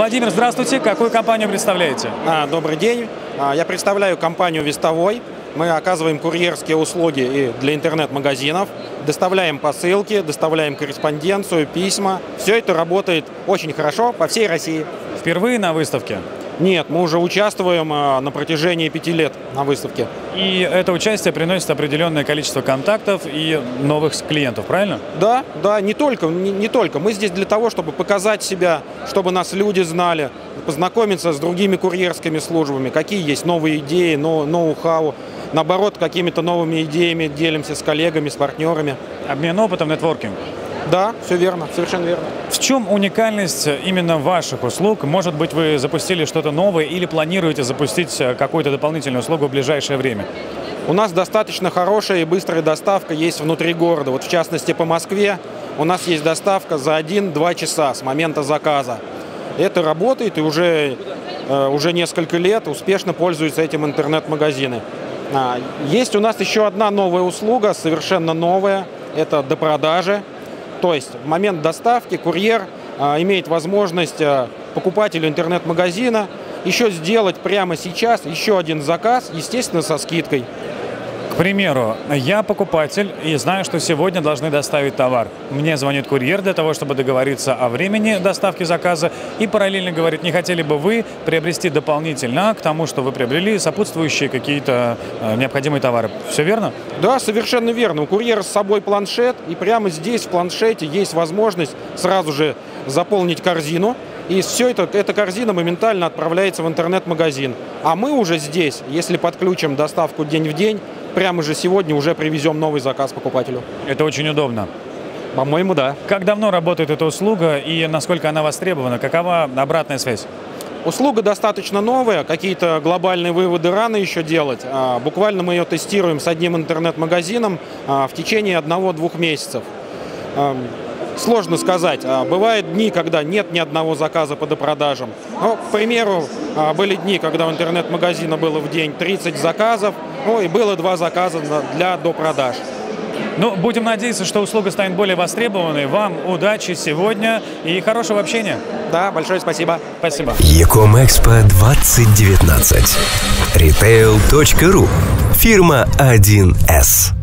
Владимир, здравствуйте. Какую компанию представляете? А, добрый день. А, я представляю компанию «Вестовой». Мы оказываем курьерские услуги и для интернет-магазинов, доставляем посылки, доставляем корреспонденцию, письма. Все это работает очень хорошо по всей России. Впервые на выставке? Нет, мы уже участвуем а, на протяжении пяти лет на выставке. И это участие приносит определенное количество контактов и новых клиентов, правильно? Да, да, не только, не, не только. Мы здесь для того, чтобы показать себя, чтобы нас люди знали, познакомиться с другими курьерскими службами, какие есть новые идеи, ноу-хау. Наоборот, какими-то новыми идеями делимся с коллегами, с партнерами. Обмен опытом, нетворкинг. Да, все верно, совершенно верно. В чем уникальность именно ваших услуг? Может быть, вы запустили что-то новое или планируете запустить э, какую-то дополнительную услугу в ближайшее время? У нас достаточно хорошая и быстрая доставка есть внутри города. Вот в частности по Москве у нас есть доставка за 1-2 часа с момента заказа. Это работает и уже, э, уже несколько лет успешно пользуются этим интернет-магазины. А, есть у нас еще одна новая услуга, совершенно новая. Это допродажи. То есть в момент доставки курьер а, имеет возможность а, покупателю интернет-магазина еще сделать прямо сейчас еще один заказ, естественно, со скидкой. Примеру, я покупатель и знаю, что сегодня должны доставить товар. Мне звонит курьер для того, чтобы договориться о времени доставки заказа и параллельно говорит, не хотели бы вы приобрести дополнительно к тому, что вы приобрели сопутствующие какие-то э, необходимые товары. Все верно? Да, совершенно верно. У курьера с собой планшет, и прямо здесь в планшете есть возможность сразу же заполнить корзину, и все это, эта корзина моментально отправляется в интернет-магазин. А мы уже здесь, если подключим доставку день в день, прямо же сегодня уже привезем новый заказ покупателю. Это очень удобно. По-моему, да. Как давно работает эта услуга и насколько она востребована? Какова обратная связь? Услуга достаточно новая, какие-то глобальные выводы рано еще делать. А, буквально мы ее тестируем с одним интернет-магазином а, в течение одного-двух месяцев. Сложно сказать. А, бывают дни, когда нет ни одного заказа по допродажам. Ну, к примеру, были дни, когда у интернет-магазина было в день 30 заказов, ну и было два заказа для допродаж. Ну, будем надеяться, что услуга станет более востребованной. Вам удачи сегодня и хорошего общения. Да, большое спасибо. Спасибо. Екомэкспо 2019. Retail.ru. Фирма 1С.